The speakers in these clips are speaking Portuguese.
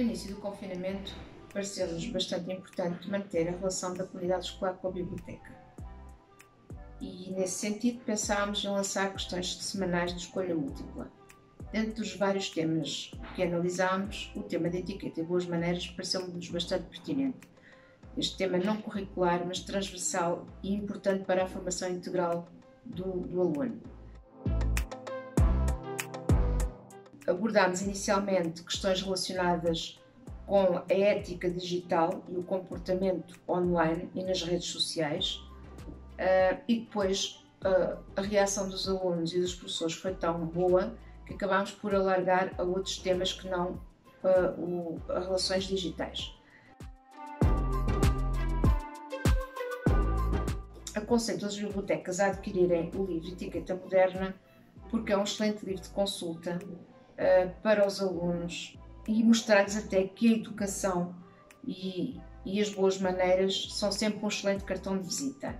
início do confinamento, pareceu-nos bastante importante manter a relação da comunidade escolar com a biblioteca. E, nesse sentido, pensámos em lançar questões semanais de escolha múltipla. Dentro dos vários temas que analisámos, o tema da etiqueta e boas maneiras pareceu-nos bastante pertinente. Este tema não curricular, mas transversal e importante para a formação integral do, do aluno. Abordámos inicialmente questões relacionadas com a ética digital e o comportamento online e nas redes sociais, uh, e depois uh, a reação dos alunos e dos professores foi tão boa que acabámos por alargar a outros temas que não uh, o, relações digitais. Aconselho as bibliotecas a adquirirem o livro Etiqueta Moderna porque é um excelente livro de consulta para os alunos e mostrar-lhes até que a educação e, e as boas maneiras são sempre um excelente cartão de visita,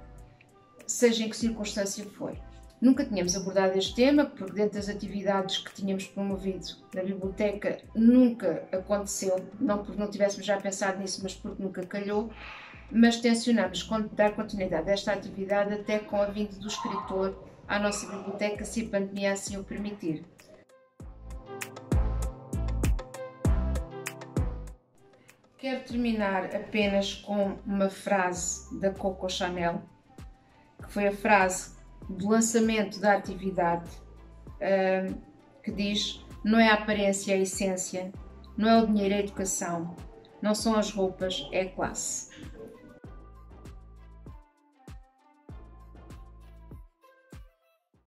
seja em que circunstância for. Nunca tínhamos abordado este tema, porque dentro das atividades que tínhamos promovido na biblioteca nunca aconteceu, não porque não tivéssemos já pensado nisso, mas porque nunca calhou. Mas tencionamos dar continuidade a esta atividade até com a vinda do escritor à nossa biblioteca, se a pandemia assim o permitir. Quero terminar apenas com uma frase da Coco Chanel, que foi a frase do lançamento da atividade, que diz: não é a aparência, é a essência, não é o dinheiro, é a educação, não são as roupas, é a classe.